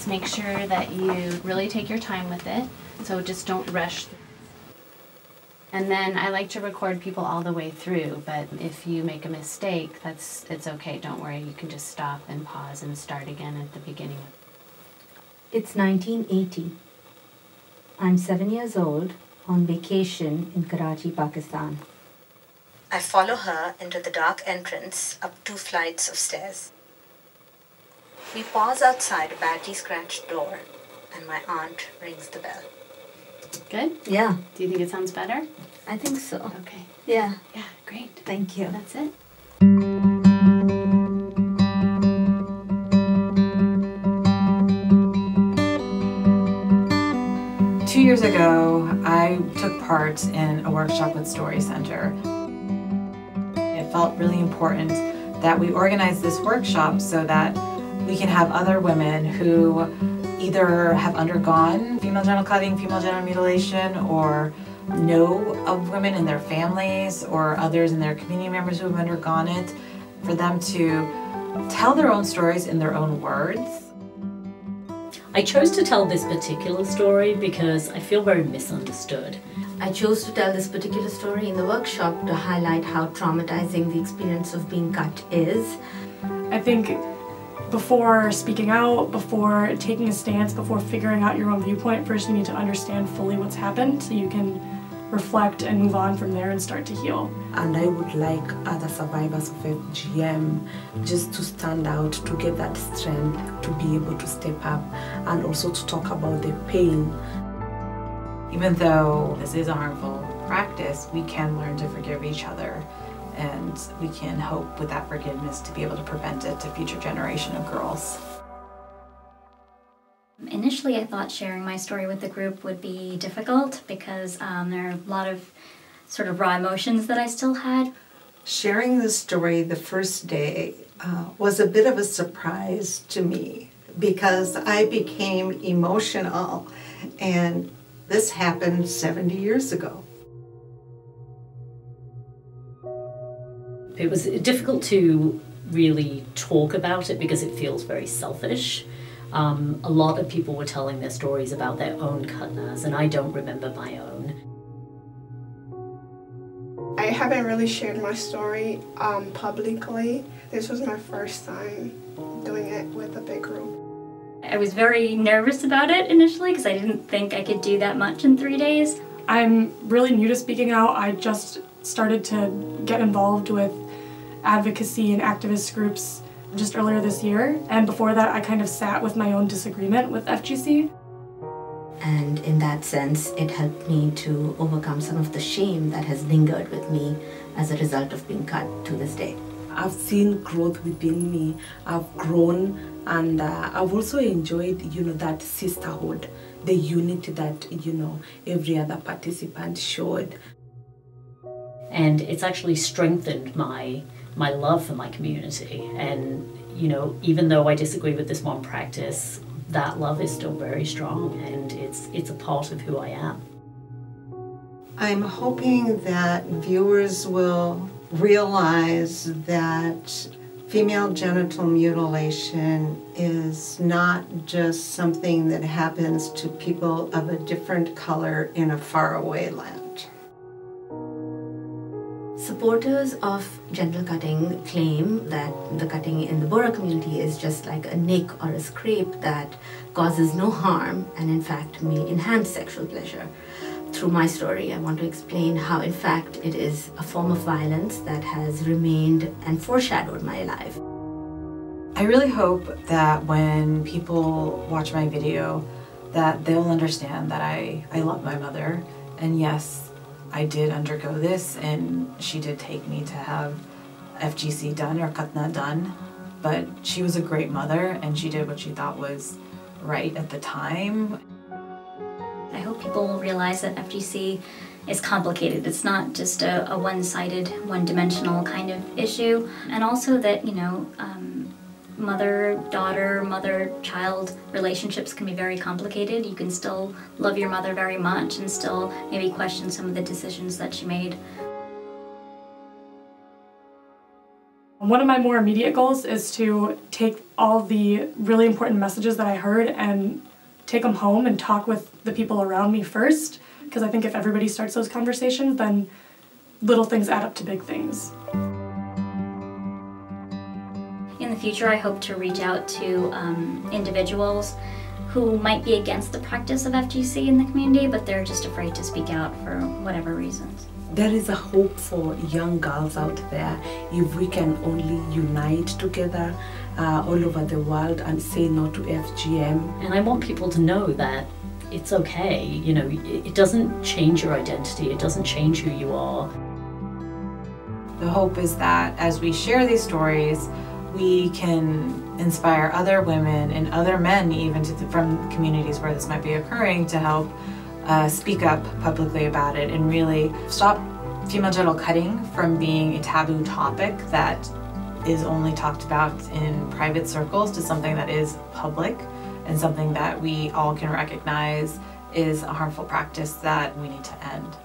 just make sure that you really take your time with it. So just don't rush. And then I like to record people all the way through, but if you make a mistake, that's it's okay. Don't worry. You can just stop and pause and start again at the beginning. It's 1980. I'm seven years old on vacation in Karachi, Pakistan. I follow her into the dark entrance up two flights of stairs. We pause outside a badly scratched door, and my aunt rings the bell. Good? Yeah. Do you think it sounds better? I think so. Okay. Yeah. Yeah, great. Thank you. That's it. Two years ago, I took part in a workshop with StoryCenter. It felt really important that we organize this workshop so that we can have other women who either have undergone female genital cutting, female genital mutilation, or know of women in their families or others in their community members who have undergone it, for them to tell their own stories in their own words. I chose to tell this particular story because I feel very misunderstood. I chose to tell this particular story in the workshop to highlight how traumatizing the experience of being cut is. I think before speaking out, before taking a stance, before figuring out your own viewpoint, first you need to understand fully what's happened so you can reflect and move on from there and start to heal. And I would like other survivors of FGM just to stand out, to get that strength, to be able to step up, and also to talk about the pain. Even though this is a harmful practice, we can learn to forgive each other and we can hope with that forgiveness to be able to prevent it to future generation of girls. Initially, I thought sharing my story with the group would be difficult because um, there are a lot of sort of raw emotions that I still had. Sharing the story the first day uh, was a bit of a surprise to me because I became emotional, and this happened 70 years ago. It was difficult to really talk about it because it feels very selfish. Um, a lot of people were telling their stories about their own khatnas, and I don't remember my own. I haven't really shared my story um, publicly. This was my first time doing it with a big group. I was very nervous about it initially because I didn't think I could do that much in three days. I'm really new to speaking out. I just started to get involved with advocacy and activist groups just earlier this year. And before that, I kind of sat with my own disagreement with FGC. And in that sense, it helped me to overcome some of the shame that has lingered with me as a result of being cut to this day. I've seen growth within me. I've grown, and uh, I've also enjoyed, you know, that sisterhood, the unity that you know every other participant showed. And it's actually strengthened my my love for my community. And, you know, even though I disagree with this one practice, that love is still very strong and it's, it's a part of who I am. I'm hoping that viewers will realize that female genital mutilation is not just something that happens to people of a different color in a faraway land. Supporters of genital cutting claim that the cutting in the Bohra community is just like a nick or a scrape that causes no harm and in fact may enhance sexual pleasure. Through my story, I want to explain how in fact it is a form of violence that has remained and foreshadowed my life. I really hope that when people watch my video that they'll understand that I, I love my mother and yes, I did undergo this, and she did take me to have FGC done or Khatna done. But she was a great mother, and she did what she thought was right at the time. I hope people will realize that FGC is complicated. It's not just a, a one-sided, one-dimensional kind of issue, and also that you know. Um, mother daughter, mother child relationships can be very complicated. You can still love your mother very much and still maybe question some of the decisions that she made. One of my more immediate goals is to take all the really important messages that I heard and take them home and talk with the people around me first. Because I think if everybody starts those conversations, then little things add up to big things. In the future, I hope to reach out to um, individuals who might be against the practice of FGC in the community, but they're just afraid to speak out for whatever reasons. There is a hope for young girls out there if we can only unite together uh, all over the world and say no to FGM. And I want people to know that it's okay. You know, it it doesn't change your identity, it doesn't change who you are. The hope is that as we share these stories, we can inspire other women and other men, even to, from communities where this might be occurring, to help uh, speak up publicly about it and really stop female genital cutting from being a taboo topic that is only talked about in private circles to something that is public and something that we all can recognize is a harmful practice that we need to end.